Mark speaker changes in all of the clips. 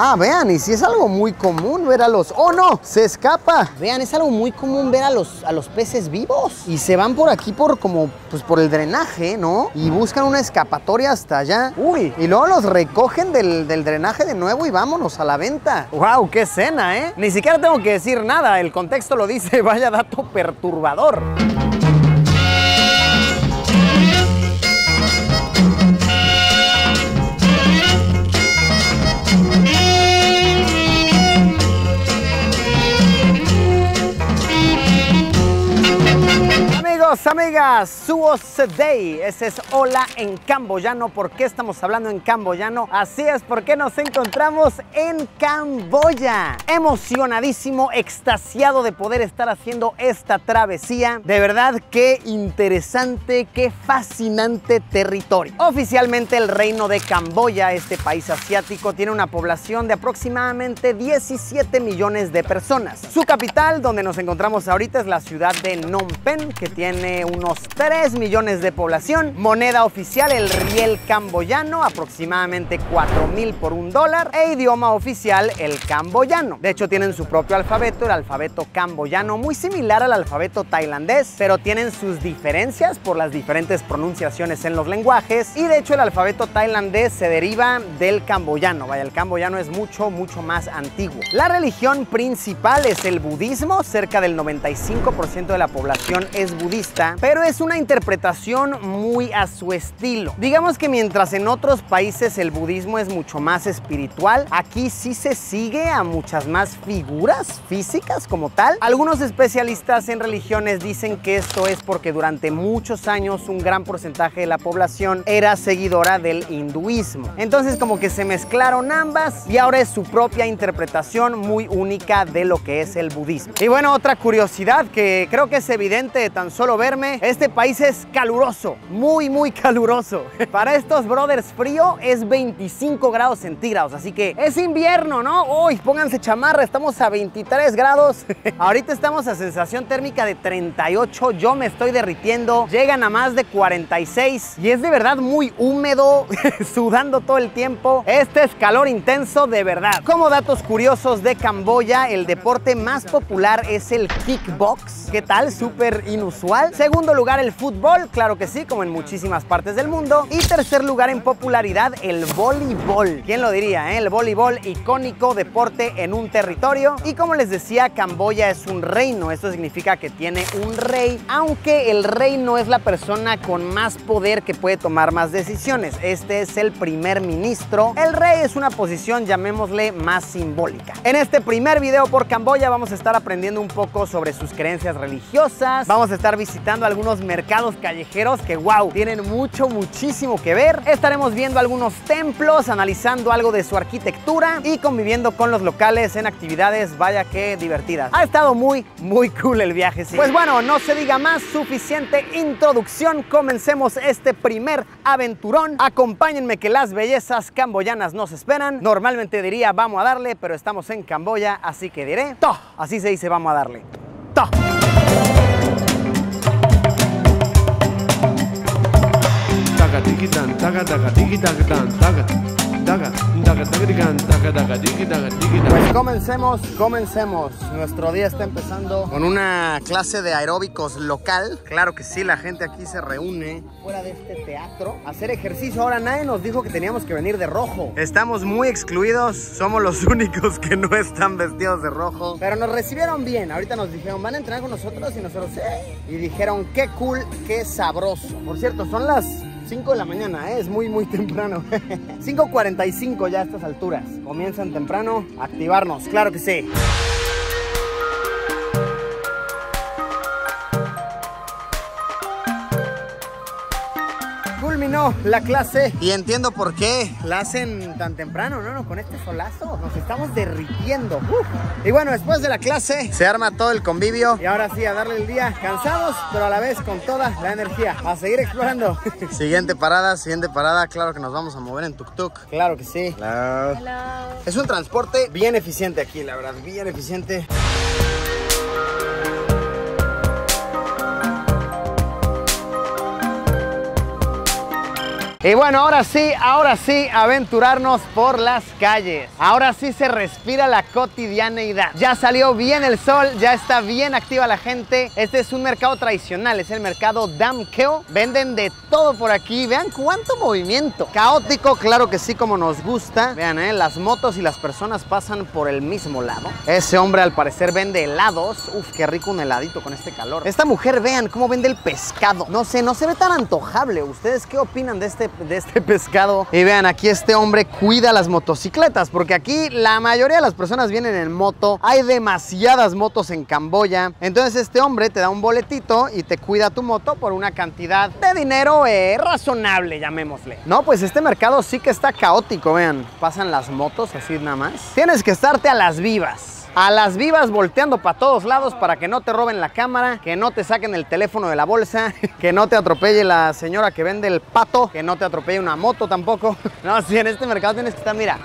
Speaker 1: Ah, vean, y si es algo muy común ver a los... ¡Oh, no! Se escapa. Vean, es algo muy común ver a los, a los peces vivos. Y se van por aquí por como, pues por el drenaje, ¿no? Y buscan una escapatoria hasta allá. Uy, y luego los recogen del, del drenaje de nuevo y vámonos a la venta. ¡Wow! ¡Qué escena, eh! Ni siquiera tengo que decir nada, el contexto lo dice, vaya dato perturbador. Amigas, Suo Sedei, ese es hola en camboyano. ¿Por qué estamos hablando en camboyano? Así es, porque nos encontramos en Camboya. Emocionadísimo, extasiado de poder estar haciendo esta travesía. De verdad, qué interesante, qué fascinante territorio. Oficialmente el reino de Camboya, este país asiático, tiene una población de aproximadamente 17 millones de personas. Su capital, donde nos encontramos ahorita, es la ciudad de Phnom Penh, que tiene unos 3 millones de población. Moneda oficial, el riel camboyano, aproximadamente 4 mil por un dólar. E idioma oficial, el camboyano. De hecho, tienen su propio alfabeto, el alfabeto camboyano, muy similar al alfabeto tailandés, pero tienen sus diferencias por las diferentes pronunciaciones en los lenguajes. Y de hecho, el alfabeto tailandés se deriva del camboyano. Vaya, el camboyano es mucho, mucho más antiguo. La religión principal es el budismo. Cerca del 95% de la población es budista pero es una interpretación muy a su estilo. Digamos que mientras en otros países el budismo es mucho más espiritual, aquí sí se sigue a muchas más figuras físicas como tal. Algunos especialistas en religiones dicen que esto es porque durante muchos años un gran porcentaje de la población era seguidora del hinduismo. Entonces como que se mezclaron ambas y ahora es su propia interpretación muy única de lo que es el budismo. Y bueno, otra curiosidad que creo que es evidente de tan solo verme, este país es caluroso, muy, muy caluroso. Para estos brothers frío es 25 grados centígrados, así que es invierno, ¿no? Uy, pónganse chamarra, estamos a 23 grados. Ahorita estamos a sensación térmica de 38, yo me estoy derritiendo, llegan a más de 46 y es de verdad muy húmedo, sudando todo el tiempo. Este es calor intenso de verdad. Como datos curiosos de Camboya, el deporte más popular es el kickbox. ¿Qué tal? Súper inusual. Segundo lugar, el fútbol, claro que sí, como en muchísimas partes del mundo. Y tercer lugar en popularidad, el voleibol. ¿Quién lo diría? Eh? El voleibol, icónico deporte en un territorio. Y como les decía, Camboya es un reino. Esto significa que tiene un rey, aunque el rey no es la persona con más poder que puede tomar más decisiones. Este es el primer ministro. El rey es una posición, llamémosle, más simbólica. En este primer video por Camboya vamos a estar aprendiendo un poco sobre sus creencias religiosas. Vamos a estar visitando visitando algunos mercados callejeros que, wow, tienen mucho, muchísimo que ver. Estaremos viendo algunos templos, analizando algo de su arquitectura y conviviendo con los locales en actividades, vaya que divertidas. Ha estado muy, muy cool el viaje, sí. Pues bueno, no se diga más, suficiente introducción. Comencemos este primer aventurón. Acompáñenme que las bellezas camboyanas nos esperan. Normalmente diría vamos a darle, pero estamos en Camboya, así que diré to. Así se dice vamos a darle. To. Comencemos, comencemos. Nuestro día está empezando con una clase de aeróbicos local. Claro que sí, la gente aquí se reúne fuera de este teatro a hacer ejercicio. Ahora nadie nos dijo que teníamos que venir de rojo. Estamos muy excluidos, somos los únicos que no están vestidos de rojo. Pero nos recibieron bien. Ahorita nos dijeron, van a entrenar con nosotros y nosotros, sí. Y dijeron, qué cool, qué sabroso. Por cierto, son las 5 de la mañana, ¿eh? es muy muy temprano. 5.45 ya a estas alturas. Comienzan temprano activarnos, claro que sí Culminó la clase y entiendo por qué la hacen tan temprano, ¿no? Con este solazo nos estamos derritiendo. Uf. Y bueno, después de la clase se arma todo el convivio y ahora sí a darle el día cansados, pero a la vez con toda la energía a seguir explorando. siguiente parada, siguiente parada, claro que nos vamos a mover en tuk-tuk. Claro que sí. Claro. Es un transporte bien eficiente aquí, la verdad, bien eficiente. Y bueno, ahora sí, ahora sí, aventurarnos por las calles. Ahora sí se respira la cotidianeidad. Ya salió bien el sol, ya está bien activa la gente. Este es un mercado tradicional, es el mercado Damkeo. Venden de todo por aquí. Vean cuánto movimiento. Caótico, claro que sí, como nos gusta. Vean, ¿eh? las motos y las personas pasan por el mismo lado. Ese hombre al parecer vende helados. Uf, qué rico un heladito con este calor. Esta mujer, vean cómo vende el pescado. No sé, no se ve tan antojable. ¿Ustedes qué opinan de este, de este pescado? Y vean, aquí este hombre cuida las motocicletas, porque aquí la mayoría de las personas vienen en moto. Hay demasiadas motos en Camboya. Entonces este hombre te da un boletito y te cuida tu moto por una cantidad de dinero eh, razonable, llamémosle. No, pues este mercado sí que está caótico, vean. Pasan las motos así nada más. Tienes que estarte a las vivas a las vivas volteando para todos lados para que no te roben la cámara, que no te saquen el teléfono de la bolsa, que no te atropelle la señora que vende el pato, que no te atropelle una moto tampoco. No, si en este mercado tienes que estar, mira,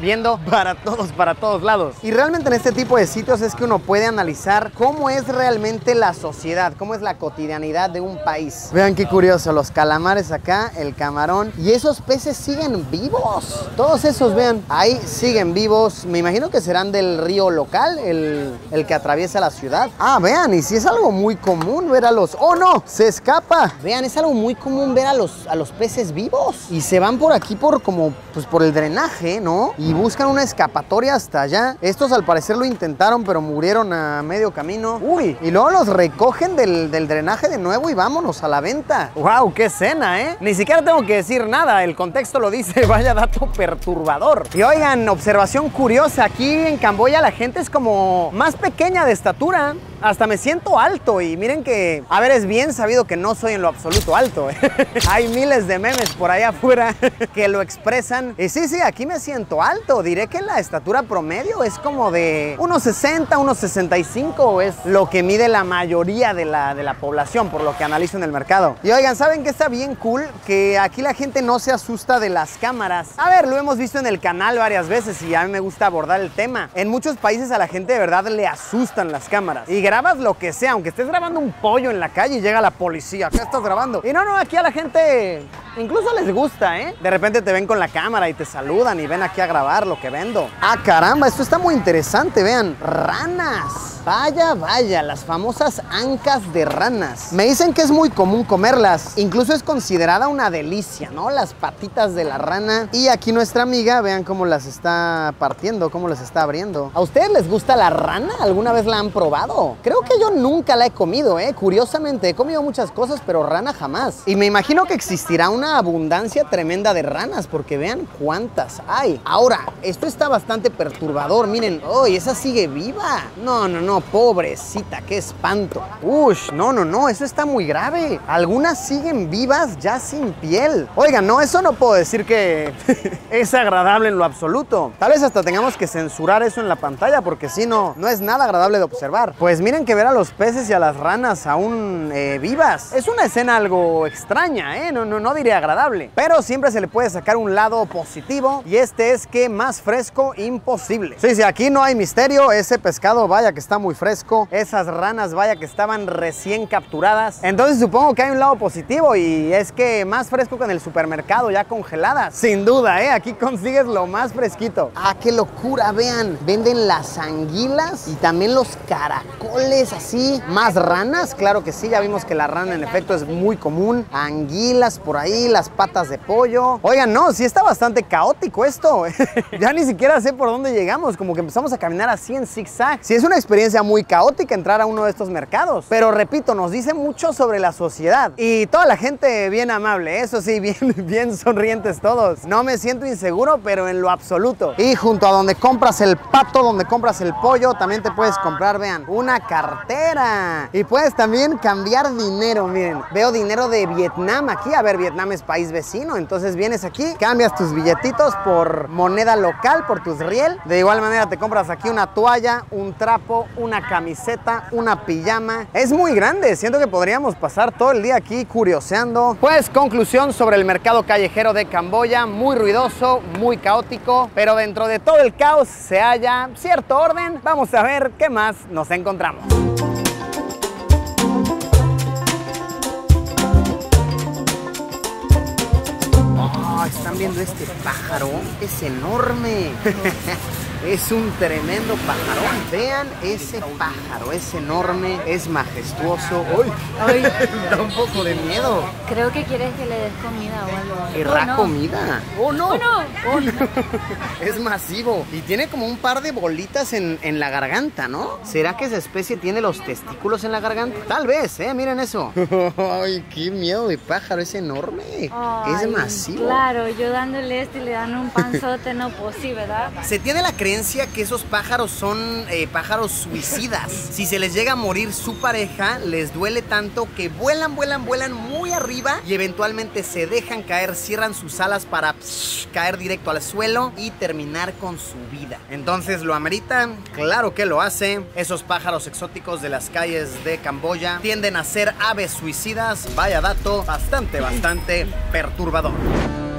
Speaker 1: viendo para todos, para todos lados. Y realmente en este tipo de sitios es que uno puede analizar cómo es realmente la sociedad, cómo es la cotidianidad de un país. Vean qué curioso, los calamares acá, el camarón, y esos peces siguen vivos. Todos esos, vean, ahí siguen vivos. Me imagino que serán del río local, el, el que atraviesa la ciudad. Ah, vean, y si es algo muy común ver a los... ¡Oh, no! Se escapa. Vean, es algo muy común ver a los, a los peces vivos. Y se van por aquí por como, pues por el drenaje, ¿no? Y buscan una escapatoria hasta allá. Estos al parecer lo intentaron, pero murieron a medio camino. Uy, y luego los recogen del, del drenaje de nuevo y vámonos a la venta. ¡Wow! ¡Qué escena, eh! Ni siquiera tengo que decir nada, el contexto lo dice, vaya dato perturbador. Y oigan, observación curiosa, aquí en Camboya la gente es como más pequeña de estatura. Hasta me siento alto y miren que, a ver, es bien sabido que no soy en lo absoluto alto. ¿eh? Hay miles de memes por allá afuera que lo expresan. Y sí, sí, aquí me siento alto. Diré que la estatura promedio es como de unos 60, unos 65 es lo que mide la mayoría de la, de la población, por lo que analizo en el mercado. Y oigan, ¿saben qué está bien cool? Que aquí la gente no se asusta de las cámaras. A ver, lo hemos visto en el canal varias veces y a mí me gusta abordar el tema. En muchos países a la gente de verdad le asustan las cámaras. Y grabas lo que sea, aunque estés grabando un pollo en la calle y llega la policía, ¿qué estás grabando? Y no, no, aquí a la gente incluso les gusta, ¿eh? De repente te ven con la cámara y te saludan y ven aquí a grabar lo que vendo. Ah, caramba, esto está muy interesante, vean, ranas. Vaya, vaya, las famosas ancas de ranas. Me dicen que es muy común comerlas, incluso es considerada una delicia, ¿no? Las patitas de la rana. Y aquí nuestra amiga, vean cómo las está partiendo, cómo las está abriendo. ¿A ustedes les gusta la rana? ¿Alguna vez la han probado? Creo que yo nunca la he comido, ¿eh? Curiosamente, he comido muchas cosas, pero rana jamás. Y me imagino que existirá una abundancia tremenda de ranas, porque vean cuántas hay. Ahora, esto está bastante perturbador. Miren, ¡oh! esa sigue viva! No, no, no, pobrecita, qué espanto. Ush, no, no, no, eso está muy grave. Algunas siguen vivas ya sin piel. Oigan, no, eso no puedo decir que es agradable en lo absoluto. Tal vez hasta tengamos que censurar eso en la pantalla, porque si no, no es nada agradable de observar. Pues miren que ver a los peces y a las ranas aún eh, vivas es una escena algo extraña, ¿eh? No, no, no diré agradable. Pero siempre se le puede sacar un lado positivo y este es que más fresco imposible. Sí, sí, aquí no hay misterio. Ese pescado, vaya que está muy fresco. Esas ranas, vaya que estaban recién capturadas. Entonces supongo que hay un lado positivo y es que más fresco que en el supermercado ya congeladas. Sin duda, ¿eh? Aquí consigues lo más fresquito. Ah, qué locura, vean. Venden las anguilas y también los caracoles así. Más ranas, claro que sí. Ya vimos que la rana en efecto es muy común. Anguilas por ahí, las patas de pollo. Oigan, no, sí está bastante caótico esto. ya ni siquiera sé por dónde llegamos. Como que empezamos a caminar así en zigzag. Sí, es una experiencia muy caótica entrar a uno de estos mercados. Pero repito, nos dice mucho sobre la sociedad. Y toda la gente bien amable, eso sí, bien, bien sonrientes todos. No me siento inseguro, pero en lo absoluto. Y junto a donde compras el pato, donde compras el pollo, también te puedes comprar, vean, una cartera. Y puedes también cambiar dinero, miren. Veo dinero de Vietnam aquí. A ver, Vietnam es país vecino. Entonces vienes aquí, cambias tus billetitos por moneda local, por tus riel. De igual manera te compras aquí una toalla, un trapo, una camiseta, una pijama. Es muy grande, siento que podríamos pasar todo el día aquí curioseando. Pues conclusión sobre el mercado callejero de Camboya, muy ruidoso, muy caótico, pero dentro de todo el caos se halla cierto orden. Vamos a ver qué más nos encontramos. viendo este pájaro? Es enorme. Es un tremendo pajarón. Vean ese pájaro, es enorme, es majestuoso. ¡Uy!
Speaker 2: Ay.
Speaker 1: da un poco de miedo.
Speaker 2: Creo que quieres que le des comida o algo.
Speaker 1: ¿Querrá
Speaker 2: Oh, no.
Speaker 1: comida? ¡Oh, no!
Speaker 2: Oh, no. Oh, no.
Speaker 1: Es masivo y tiene como un par de bolitas en, en la garganta, ¿no? ¿Será que esa especie tiene los testículos en la garganta? Tal vez, ¿eh? Miren eso. ¡Ay, qué miedo de pájaro! Es enorme. es masivo.
Speaker 2: Claro, yo dándole este y le dan un panzote, no, pues sí, ¿verdad?
Speaker 1: Se tiene la creencia que esos pájaros son eh, pájaros suicidas. Si se les llega a morir su pareja, les duele tanto que vuelan, vuelan, vuelan muy arriba y eventualmente se dejan caer, cierran sus alas para psh, caer directo al suelo y terminar con su vida. Entonces, ¿lo amerita? Claro que lo hace. Esos pájaros exóticos de las calles de Camboya tienden a ser aves suicidas. Vaya dato bastante, bastante perturbador.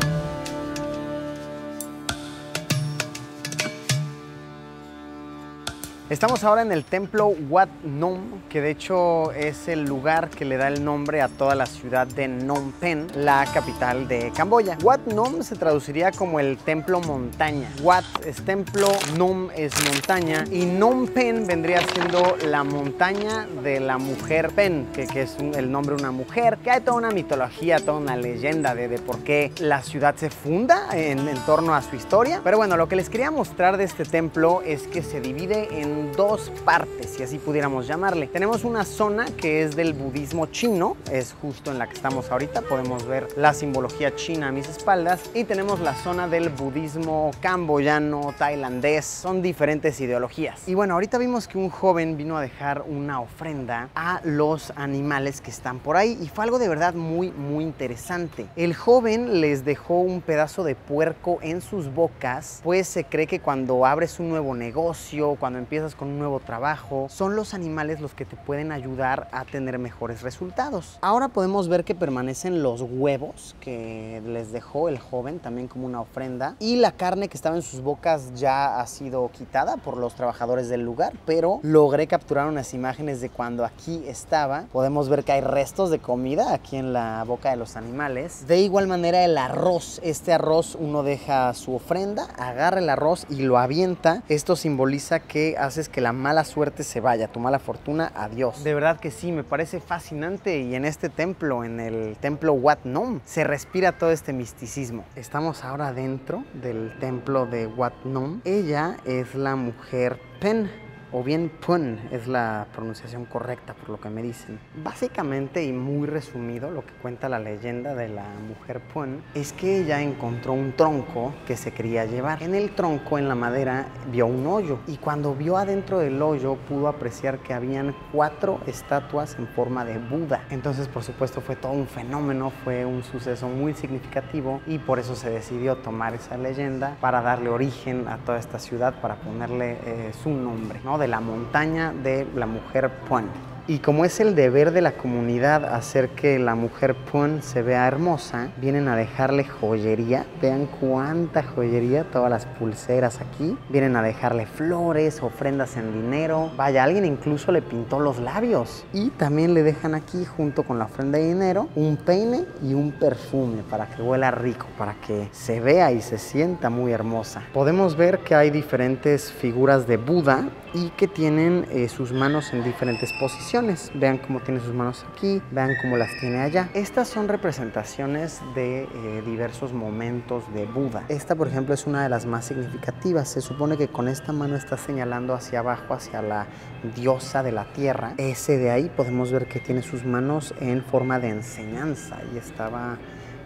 Speaker 1: Estamos ahora en el templo Wat Nom, que de hecho es el lugar que le da el nombre a toda la ciudad de Phnom Penh, la capital de Camboya. Wat Nom se traduciría como el templo montaña. Wat es templo, Nom es montaña y Phnom Penh vendría siendo la montaña de la mujer Pen, que, que es un- el nombre de una mujer, que hay toda una mitología, toda una leyenda de, de por qué la ciudad se funda en, en torno a su historia. Pero bueno, lo que les quería mostrar de este templo es que se divide en dos partes, si así pudiéramos llamarle. Tenemos una zona que es del budismo chino, es justo en la que estamos ahorita, podemos ver la simbología china a mis espaldas, y tenemos la zona del budismo camboyano, tailandés, son diferentes ideologías. Y bueno, ahorita vimos que un joven vino a dejar una ofrenda a los animales que están por ahí, y fue algo de verdad muy, muy interesante. El joven les dejó un pedazo de puerco en sus bocas, pues se cree que cuando abres un nuevo negocio, cuando empiezas con un nuevo trabajo, son los animales los que te pueden ayudar a tener mejores resultados. Ahora podemos ver que permanecen los huevos que les dejó el joven también como una ofrenda y la carne que estaba en sus bocas ya ha sido quitada por los trabajadores del lugar, pero logré capturar unas imágenes de cuando aquí estaba. Podemos ver que hay restos de comida aquí en la boca de los animales. De igual manera el arroz, este arroz uno deja su ofrenda, agarra el arroz y lo avienta. Esto simboliza que haces que la mala suerte se vaya, tu mala fortuna, adiós. De verdad que sí, me parece fascinante y en este templo, en el templo Wat Nom, se respira todo este misticismo. Estamos ahora dentro del templo de Wat Nom. Ella es la mujer Pen o bien Pun es la pronunciación correcta por lo que me dicen. Básicamente y muy resumido lo que cuenta la leyenda de la mujer Pun es que ella encontró un tronco que se quería llevar. En el tronco, en la madera, vio un hoyo y cuando vio adentro del hoyo pudo apreciar que habían cuatro estatuas en forma de Buda. Entonces, por supuesto, fue todo un fenómeno, fue un suceso muy significativo y por eso se decidió tomar esa leyenda para darle origen a toda esta ciudad, para ponerle eh, su nombre, ¿no? De la montaña de la mujer Pun. Y como es el deber de la comunidad hacer que la mujer Pun se vea hermosa, vienen a dejarle joyería. Vean cuánta joyería, todas las pulseras aquí. Vienen a dejarle flores, ofrendas en dinero. Vaya, alguien incluso le pintó los labios. Y también le dejan aquí, junto con la ofrenda de dinero, un peine y un perfume para que huela rico, para que se vea y se sienta muy hermosa. Podemos ver que hay diferentes figuras de Buda y que tienen eh, sus manos en diferentes posiciones. Vean cómo tiene sus manos aquí, vean cómo las tiene allá. Estas son representaciones de eh, diversos momentos de Buda. Esta, por ejemplo, es una de las más significativas. Se supone que con esta mano está señalando hacia abajo, hacia la diosa de la tierra. Ese de ahí podemos ver que tiene sus manos en forma de enseñanza y estaba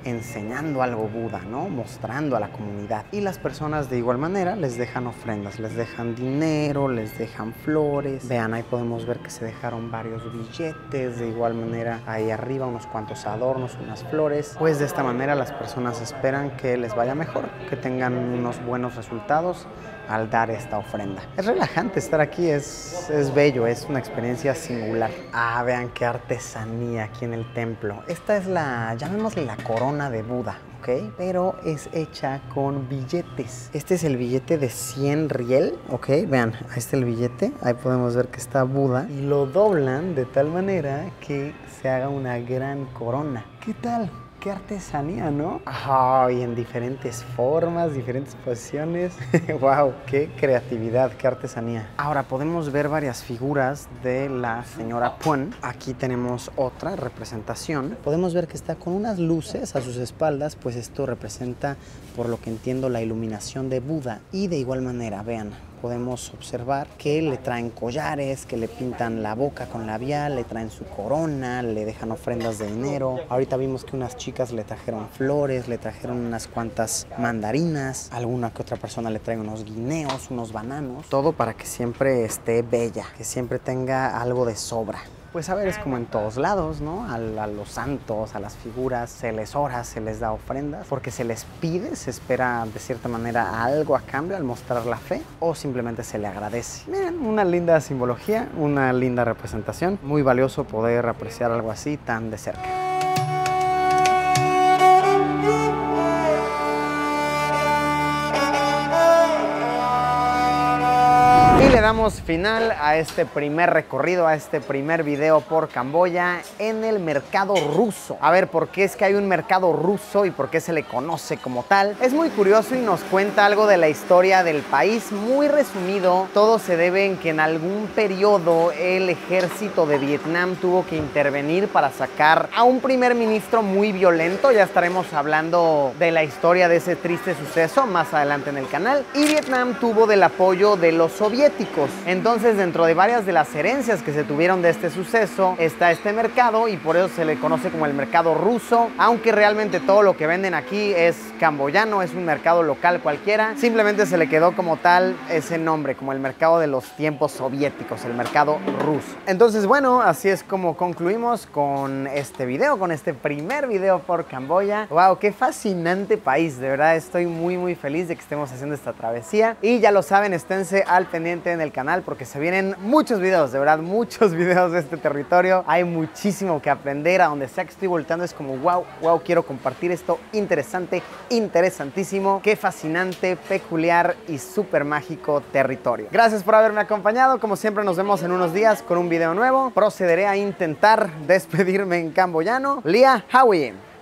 Speaker 1: enseñando algo Buda, ¿no? Mostrando a la comunidad. Y las personas de igual manera les dejan ofrendas, les dejan dinero, les dejan flores. Vean, ahí podemos ver que se dejaron varios billetes, de igual manera ahí arriba unos cuantos adornos, unas flores. Pues de esta manera las personas esperan que les vaya mejor, que tengan unos buenos resultados al dar esta ofrenda. Es relajante estar aquí, es, es bello, es una experiencia singular. Ah, vean qué artesanía aquí en el templo. Esta es la, llamémosle la corona de Buda. ¿ok? Pero es hecha con billetes. Este es el billete de 100 riel, ¿ok? Vean, ahí está el billete, ahí podemos ver que está Buda. Y lo doblan de tal manera que se haga una gran corona. ¿Qué tal? Qué artesanía, ¿no? Ay, en diferentes formas, diferentes posiciones. wow, qué creatividad, qué artesanía. Ahora podemos ver varias figuras de la señora Puan. Aquí tenemos otra representación. Podemos ver que está con unas luces a sus espaldas, pues esto representa, por lo que entiendo, la iluminación de Buda. Y de igual manera, vean, podemos observar que le traen collares, que le pintan la boca con labial, le traen su corona, le dejan ofrendas de dinero. Ahorita vimos que unas chicas le trajeron flores, le trajeron unas cuantas mandarinas, alguna que otra persona le trae unos guineos, unos bananos, todo para que siempre esté bella, que siempre tenga algo de sobra. Pues a ver, es como en todos lados, ¿no? A, a, los santos, a las figuras, se les ora, se les da ofrendas, porque se les pide, se espera de cierta manera algo a cambio al mostrar la fe, o simplemente se le agradece. Miren, una linda simbología, una linda representación, muy valioso poder apreciar algo así tan de cerca. Damos final a este primer recorrido, a este primer video por Camboya en el mercado ruso. A ver, ¿por qué es que hay un mercado ruso y por qué se le conoce como tal? Es muy curioso y nos cuenta algo de la historia del país, muy resumido. Todo se debe en que en algún periodo el ejército de Vietnam tuvo que intervenir para sacar a un primer ministro muy violento. Ya estaremos hablando de la historia de ese triste suceso más adelante en el canal. Y Vietnam tuvo del apoyo de los soviéticos entonces, dentro de varias de las herencias que se tuvieron de este suceso, está este mercado y por eso se le conoce como el mercado ruso, aunque realmente todo lo que venden aquí es camboyano, es un mercado local cualquiera, simplemente se le quedó como tal ese nombre, como el mercado de los tiempos soviéticos, el mercado ruso. Entonces, bueno, así es como concluimos con este video, con este primer video por Camboya. ¡Wow! ¡Qué fascinante país! De verdad estoy muy, muy feliz de que estemos haciendo esta travesía. Y ya lo saben, esténse al pendiente en el canal porque se vienen muchos videos, de verdad, muchos videos de este territorio. Hay muchísimo que aprender. A donde sea que estoy voltando es como, wow, wow, quiero compartir esto interesante, interesantísimo. Qué fascinante, peculiar y súper mágico territorio. Gracias por haberme acompañado. Como siempre, nos vemos en unos días con un video nuevo. Procederé a intentar despedirme en camboyano. Lia Howie.